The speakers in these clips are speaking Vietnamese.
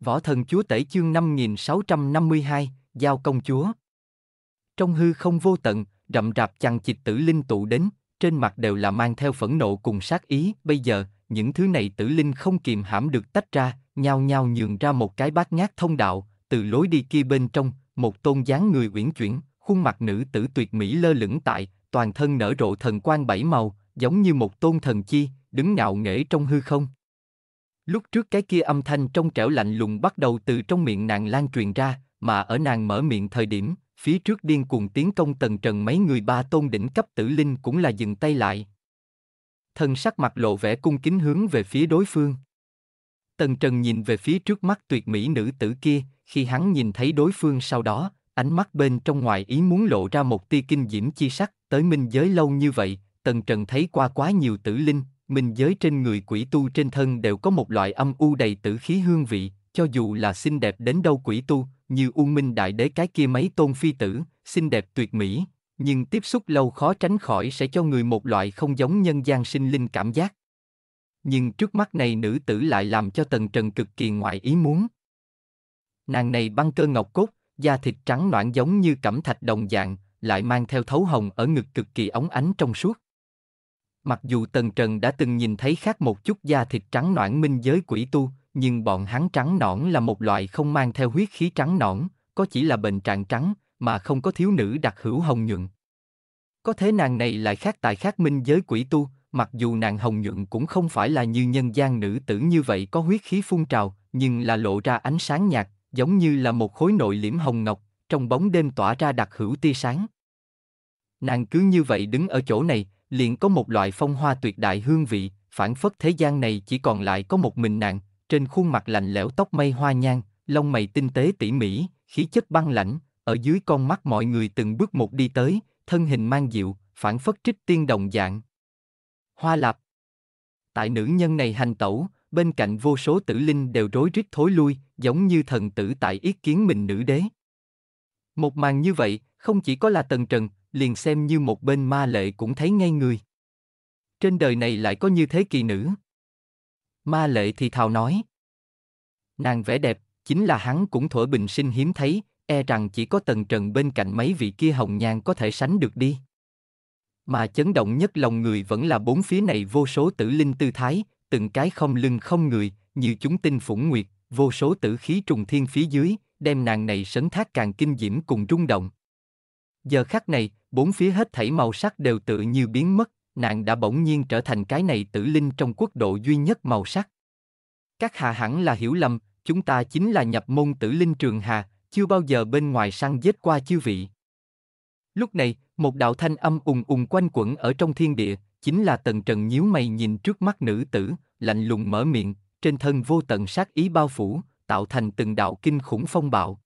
Võ thần chúa tể chương 5652, Giao công chúa. Trong hư không vô tận, rậm rạp chằng chịt tử linh tụ đến, trên mặt đều là mang theo phẫn nộ cùng sát ý, bây giờ, những thứ này tử linh không kìm hãm được tách ra, nhao nhao nhường ra một cái bát ngát thông đạo, từ lối đi kia bên trong, một tôn dáng người uyển chuyển, khuôn mặt nữ tử tuyệt mỹ lơ lửng tại, toàn thân nở rộ thần quang bảy màu, giống như một tôn thần chi, đứng ngạo nghễ trong hư không. Lúc trước cái kia âm thanh trong trẻo lạnh lùng bắt đầu từ trong miệng nàng lan truyền ra, mà ở nàng mở miệng thời điểm, phía trước điên cuồng tiến công tần trần mấy người ba tôn đỉnh cấp tử linh cũng là dừng tay lại. Thân sắc mặt lộ vẻ cung kính hướng về phía đối phương. Tần Trần nhìn về phía trước mắt tuyệt mỹ nữ tử kia, khi hắn nhìn thấy đối phương sau đó, ánh mắt bên trong ngoài ý muốn lộ ra một tia kinh diễm chi sắc, tới minh giới lâu như vậy, Tần Trần thấy qua quá nhiều tử linh, minh giới trên người quỷ tu trên thân đều có một loại âm u đầy tử khí hương vị, cho dù là xinh đẹp đến đâu quỷ tu, như U Minh Đại Đế cái kia mấy tôn phi tử, xinh đẹp tuyệt mỹ, nhưng tiếp xúc lâu khó tránh khỏi sẽ cho người một loại không giống nhân gian sinh linh cảm giác. Nhưng trước mắt này nữ tử lại làm cho Tần Trần cực kỳ ngoại ý muốn. Nàng này băng cơ ngọc cốt, da thịt trắng noãn giống như cẩm thạch đồng dạng, lại mang theo thấu hồng ở ngực cực kỳ óng ánh trong suốt. Mặc dù Tần Trần đã từng nhìn thấy khác một chút da thịt trắng noãn minh giới quỷ tu, nhưng bọn hắn trắng nõn là một loại không mang theo huyết khí trắng nõn, có chỉ là bệnh trạng trắng, mà không có thiếu nữ đặc hữu hồng nhuận. Có thế nàng này lại khác tại khác minh giới quỷ tu, mặc dù nàng hồng nhuận cũng không phải là như nhân gian nữ tử như vậy có huyết khí phun trào, nhưng là lộ ra ánh sáng nhạt, giống như là một khối nội liễm hồng ngọc, trong bóng đêm tỏa ra đặc hữu tia sáng. Nàng cứ như vậy đứng ở chỗ này, liền có một loại phong hoa tuyệt đại hương vị, phản phất thế gian này chỉ còn lại có một mình nàng, trên khuôn mặt lạnh lẽo tóc mây hoa nhang, lông mày tinh tế tỉ mỉ, khí chất băng lãnh, ở dưới con mắt mọi người từng bước một đi tới, thân hình mang dịu, phản phất trích tiên đồng dạng. Hoa Lạp Tại nữ nhân này hành tẩu, bên cạnh vô số tử linh đều rối rít thối lui, giống như thần tử tại yết kiến mình nữ đế. Một màn như vậy, không chỉ có là tần trần, liền xem như một bên ma lệ cũng thấy ngay người. Trên đời này lại có như thế kỳ nữ. Ma lệ thì thào nói. Nàng vẻ đẹp, chính là hắn cũng thổi bình sinh hiếm thấy, e rằng chỉ có tần trần bên cạnh mấy vị kia hồng nhan có thể sánh được đi. Mà chấn động nhất lòng người vẫn là bốn phía này vô số tử linh tư thái, từng cái không lưng không người, như chúng tinh phủng nguyệt, vô số tử khí trùng thiên phía dưới, đem nàng này sấn thác càng kinh diễm cùng rung động. Giờ khắc này, bốn phía hết thảy màu sắc đều tự như biến mất, nàng đã bỗng nhiên trở thành cái này tử linh trong quốc độ duy nhất màu sắc. Các hạ hẳn là hiểu lầm, chúng ta chính là nhập môn tử linh trường hà, chưa bao giờ bên ngoài săn giết qua chư vị. Lúc này, một đạo thanh âm ùng ùng quanh quẩn ở trong thiên địa, chính là tần trần nhíu mày nhìn trước mắt nữ tử, lạnh lùng mở miệng, trên thân vô tận sát ý bao phủ, tạo thành từng đạo kinh khủng phong bạo.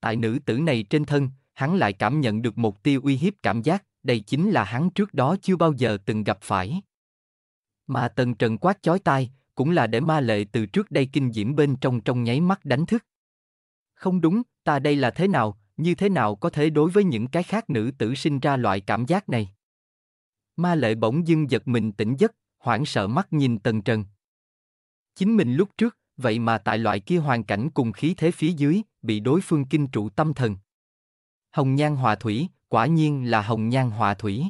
Tại nữ tử này trên thân, hắn lại cảm nhận được một tia uy hiếp cảm giác, đây chính là hắn trước đó chưa bao giờ từng gặp phải. Mà tần trần quát chói tai, cũng là để ma lệ từ trước đây kinh diễm bên trong trong nháy mắt đánh thức. Không đúng, ta đây là thế nào, như thế nào có thể đối với những cái khác nữ tử sinh ra loại cảm giác này? Ma lệ bỗng dưng giật mình tỉnh giấc, hoảng sợ mắt nhìn tần trần. Chính mình lúc trước, vậy mà tại loại kia hoàn cảnh cùng khí thế phía dưới, bị đối phương kinh trụ tâm thần. Hồng nhan hòa thủy, quả nhiên là hồng nhan hòa thủy.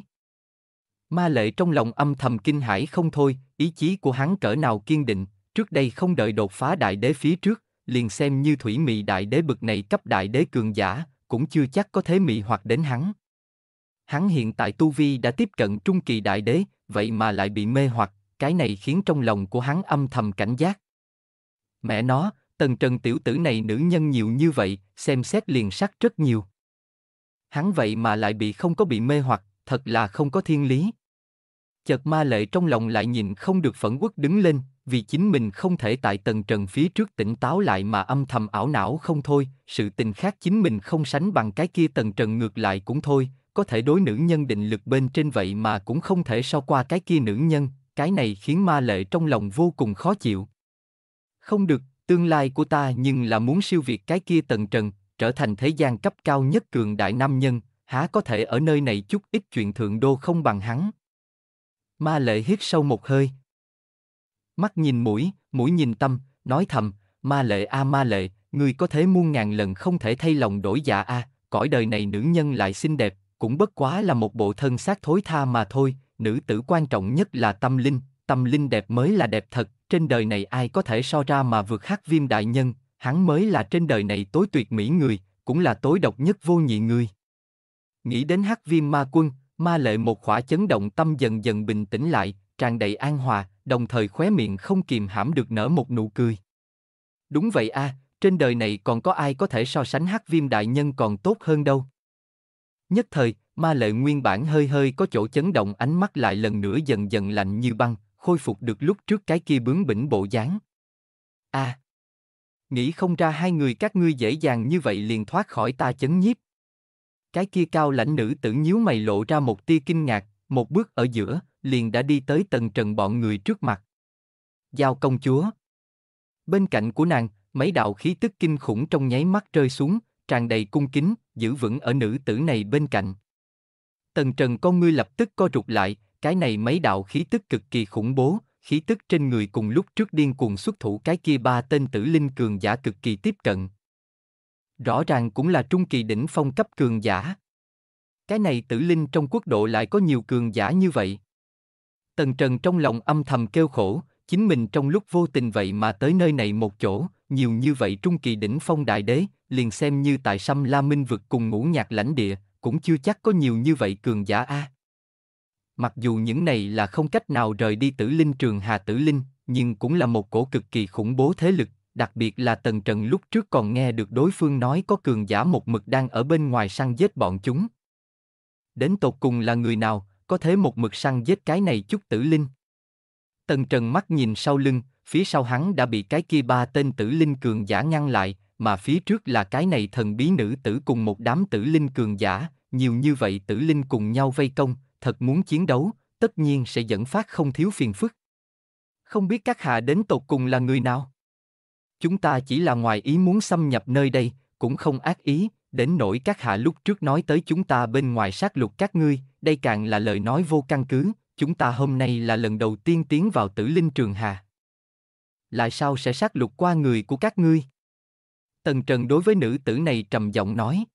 Ma lệ trong lòng âm thầm kinh hãi không thôi, ý chí của hắn cỡ nào kiên định, trước đây không đợi đột phá đại đế phía trước, liền xem như thủy mị đại đế bực này cấp đại đế cường giả, cũng chưa chắc có thế mị hoặc đến hắn. Hắn hiện tại tu vi đã tiếp cận trung kỳ đại đế, vậy mà lại bị mê hoặc, cái này khiến trong lòng của hắn âm thầm cảnh giác. Mẹ nó, tần trần tiểu tử này nữ nhân nhiều như vậy, xem xét liền sắc rất nhiều. Hắn vậy mà lại bị không có bị mê hoặc, thật là không có thiên lý. Chợt ma lệ trong lòng lại nhìn không được phẫn quốc đứng lên, vì chính mình không thể tại tầng trần phía trước tỉnh táo lại mà âm thầm ảo não không thôi, sự tình khác chính mình không sánh bằng cái kia tầng trần ngược lại cũng thôi, có thể đối nữ nhân định lực bên trên vậy mà cũng không thể so qua cái kia nữ nhân, cái này khiến ma lệ trong lòng vô cùng khó chịu. Không được, tương lai của ta nhưng là muốn siêu việt cái kia tầng trần, trở thành thế gian cấp cao nhất cường đại nam nhân, há có thể ở nơi này chút ít chuyện thượng đô không bằng hắn. Ma lệ hít sâu một hơi. Mắt nhìn mũi, mũi nhìn tâm, nói thầm, ma lệ a ma lệ, người có thế muôn ngàn lần không thể thay lòng đổi dạ a, cõi đời này nữ nhân lại xinh đẹp, cũng bất quá là một bộ thân xác thối tha mà thôi, nữ tử quan trọng nhất là tâm linh, tâm linh đẹp mới là đẹp thật, trên đời này ai có thể so ra mà vượt khắc viêm đại nhân, hắn mới là trên đời này tối tuyệt mỹ người, cũng là tối độc nhất vô nhị người. Nghĩ đến hắc viêm ma quân, ma lệ một khỏa chấn động tâm dần dần bình tĩnh lại, tràn đầy an hòa, đồng thời khóe miệng không kìm hãm được nở một nụ cười. Đúng vậy a, trên đời này còn có ai có thể so sánh hắc viêm đại nhân còn tốt hơn đâu. Nhất thời, ma lệ nguyên bản hơi hơi có chỗ chấn động ánh mắt lại lần nữa dần dần lạnh như băng, khôi phục được lúc trước cái kia bướng bỉnh bộ dáng. A, nghĩ không ra hai người các ngươi dễ dàng như vậy liền thoát khỏi ta chấn nhiếp. Cái kia cao lãnh nữ tử nhíu mày lộ ra một tia kinh ngạc, một bước ở giữa, liền đã đi tới tầng trần bọn người trước mặt. Giao công chúa. Bên cạnh của nàng, mấy đạo khí tức kinh khủng trong nháy mắt rơi xuống, tràn đầy cung kính, giữ vững ở nữ tử này bên cạnh. Tần Trần con ngươi lập tức co rụt lại, cái này mấy đạo khí tức cực kỳ khủng bố, khí tức trên người cùng lúc trước điên cuồng xuất thủ cái kia ba tên tử linh cường giả cực kỳ tiếp cận. Rõ ràng cũng là trung kỳ đỉnh phong cấp cường giả. Cái này tử linh trong quốc độ lại có nhiều cường giả như vậy. Tần Trần trong lòng âm thầm kêu khổ, chính mình trong lúc vô tình vậy mà tới nơi này một chỗ, nhiều như vậy trung kỳ đỉnh phong đại đế, liền xem như tại Sâm La Minh vực cùng ngũ nhạc lãnh địa, cũng chưa chắc có nhiều như vậy cường giả a. Mặc dù những này là không cách nào rời đi tử linh trường Hà Tử Linh, nhưng cũng là một cổ cực kỳ khủng bố thế lực, đặc biệt là Tần Trần lúc trước còn nghe được đối phương nói có cường giả một mực đang ở bên ngoài săn giết bọn chúng. Đến tột cùng là người nào, có thể một mực săn giết cái này chút tử linh. Tần Trần mắt nhìn sau lưng, phía sau hắn đã bị cái kia ba tên tử linh cường giả ngăn lại, mà phía trước là cái này thần bí nữ tử cùng một đám tử linh cường giả, nhiều như vậy tử linh cùng nhau vây công, thật muốn chiến đấu, tất nhiên sẽ dẫn phát không thiếu phiền phức. Không biết các hạ đến tột cùng là người nào? Chúng ta chỉ là ngoài ý muốn xâm nhập nơi đây, cũng không ác ý, đến nỗi các hạ lúc trước nói tới chúng ta bên ngoài sát lục các ngươi, đây càng là lời nói vô căn cứ, chúng ta hôm nay là lần đầu tiên tiến vào tử linh trường hà. Lại sao sẽ sát lục qua người của các ngươi? Tần Trần đối với nữ tử này trầm giọng nói.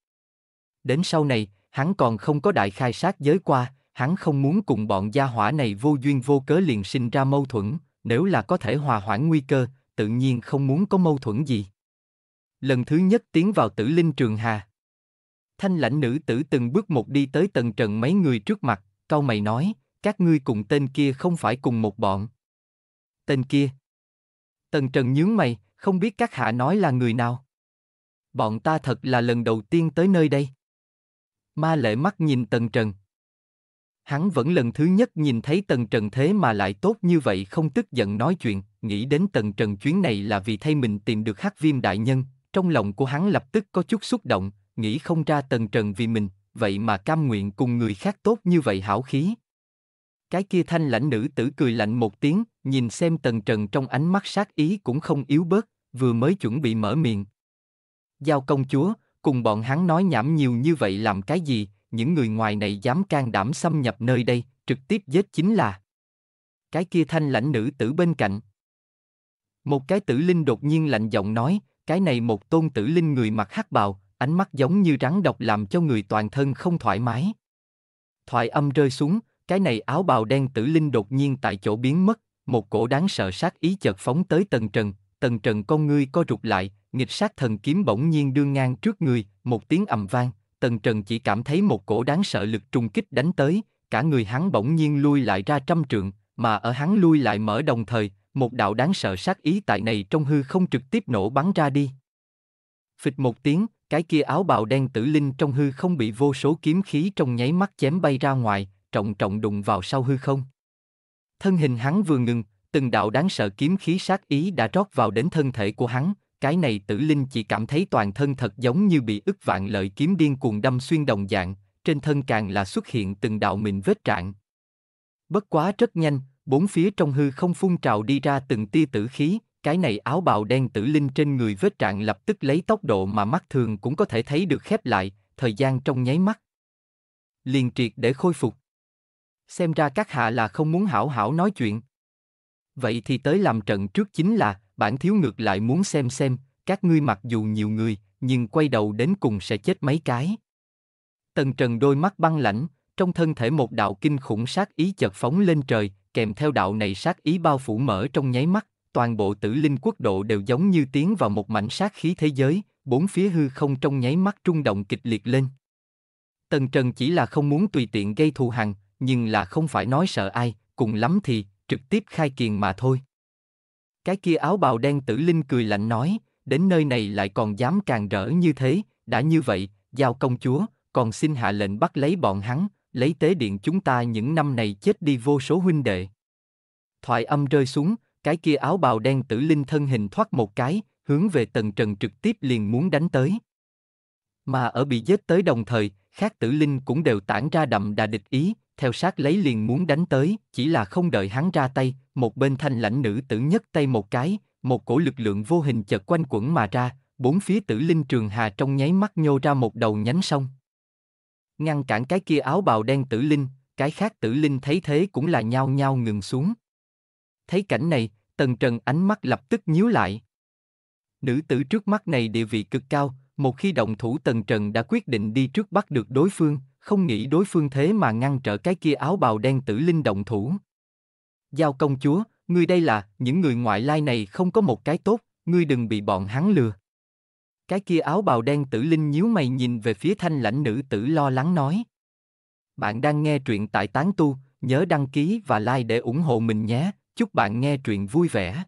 Đến sau này, hắn còn không có đại khai sát giới qua, hắn không muốn cùng bọn gia hỏa này vô duyên vô cớ liền sinh ra mâu thuẫn, nếu là có thể hòa hoãn nguy cơ, tự nhiên không muốn có mâu thuẫn gì. Lần thứ nhất tiến vào tử linh trường hà. Thanh lãnh nữ tử từng bước một đi tới tầng trần mấy người trước mặt, cau mày nói, các ngươi cùng tên kia không phải cùng một bọn. Tên kia. Tần trần nhướng mày, không biết các hạ nói là người nào. Bọn ta thật là lần đầu tiên tới nơi đây. Ma lệ mắt nhìn tần trần. Hắn vẫn lần thứ nhất nhìn thấy tần trần thế mà lại tốt như vậy không tức giận nói chuyện, nghĩ đến tần trần chuyến này là vì thay mình tìm được hắc viêm đại nhân, trong lòng của hắn lập tức có chút xúc động, nghĩ không ra tần trần vì mình, vậy mà cam nguyện cùng người khác tốt như vậy hảo khí. Cái kia thanh lãnh nữ tử cười lạnh một tiếng, nhìn xem tần trần trong ánh mắt sát ý cũng không yếu bớt, vừa mới chuẩn bị mở miệng. Giao công chúa, cùng bọn hắn nói nhảm nhiều như vậy làm cái gì, những người ngoài này dám can đảm xâm nhập nơi đây, trực tiếp giết chính là. Cái kia thanh lãnh nữ tử bên cạnh. Một cái tử linh đột nhiên lạnh giọng nói, cái này một tôn tử linh người mặc hắc bào, ánh mắt giống như rắn độc làm cho người toàn thân không thoải mái. Thoại âm rơi xuống, cái này áo bào đen tử linh đột nhiên tại chỗ biến mất, một cổ đáng sợ sát ý chợt phóng tới tầng trần, tầng trần con ngươi co rụt lại, nghịch sát thần kiếm bỗng nhiên đương ngang trước người, một tiếng ầm vang, Tần trần chỉ cảm thấy một cổ đáng sợ lực trùng kích đánh tới, cả người hắn bỗng nhiên lui lại ra trăm trượng, mà ở hắn lui lại mở đồng thời, một đạo đáng sợ sát ý tại này trong hư không trực tiếp nổ bắn ra đi. Phịch một tiếng, cái kia áo bào đen tử linh trong hư không bị vô số kiếm khí trong nháy mắt chém bay ra ngoài, trọng trọng đụng vào sau hư không. Thân hình hắn vừa ngừng, từng đạo đáng sợ kiếm khí sát ý đã rót vào đến thân thể của hắn, cái này tử linh chỉ cảm thấy toàn thân thật giống như bị ức vạn lợi kiếm điên cuồng đâm xuyên đồng dạng, trên thân càng là xuất hiện từng đạo mịn vết trạng. Bất quá rất nhanh, bốn phía trong hư không phun trào đi ra từng tia tử khí, cái này áo bào đen tử linh trên người vết trạng lập tức lấy tốc độ mà mắt thường cũng có thể thấy được khép lại, thời gian trong nháy mắt. Liền triệt để khôi phục. Xem ra các hạ là không muốn hảo hảo nói chuyện. Vậy thì tới làm trận trước chính là, bản thiếu ngược lại muốn xem xem, các ngươi mặc dù nhiều người, nhưng quay đầu đến cùng sẽ chết mấy cái. Tần Trần đôi mắt băng lãnh, trong thân thể một đạo kinh khủng sát ý chợt phóng lên trời, kèm theo đạo này sát ý bao phủ mở trong nháy mắt, toàn bộ tử linh quốc độ đều giống như tiến vào một mảnh sát khí thế giới, bốn phía hư không trong nháy mắt trung động kịch liệt lên. Tần Trần chỉ là không muốn tùy tiện gây thù hằn, nhưng là không phải nói sợ ai, cùng lắm thì trực tiếp khai kiền mà thôi. Cái kia áo bào đen tử linh cười lạnh nói, đến nơi này lại còn dám càng rỡ như thế, đã như vậy, giao công chúa, còn xin hạ lệnh bắt lấy bọn hắn, lấy tế điện chúng ta những năm này chết đi vô số huynh đệ. Thoại âm rơi xuống, cái kia áo bào đen tử linh thân hình thoát một cái, hướng về tần trần trực tiếp liền muốn đánh tới. Mà ở bị giết tới đồng thời, khác tử linh cũng đều tản ra đậm đà địch ý, theo sát lấy liền muốn đánh tới, chỉ là không đợi hắn ra tay, một bên thanh lãnh nữ tử nhất tay một cái, một cổ lực lượng vô hình chợt quanh quẩn mà ra, bốn phía tử linh trường hà trong nháy mắt nhô ra một đầu nhánh sông. Ngăn cản cái kia áo bào đen tử linh, cái khác tử linh thấy thế cũng là nhao nhao ngừng xuống. Thấy cảnh này, tần trần ánh mắt lập tức nhíu lại. Nữ tử trước mắt này địa vị cực cao, một khi động thủ tần trần đã quyết định đi trước bắt được đối phương, không nghĩ đối phương thế mà ngăn trở cái kia áo bào đen tử linh động thủ. Giao công chúa, ngươi đây là, những người ngoại lai này không có một cái tốt, ngươi đừng bị bọn hắn lừa. Cái kia áo bào đen tử linh nhíu mày nhìn về phía thanh lãnh nữ tử lo lắng nói. Bạn đang nghe truyện tại Tán Tu, nhớ đăng ký và like để ủng hộ mình nhé, chúc bạn nghe truyện vui vẻ.